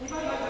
Anybody like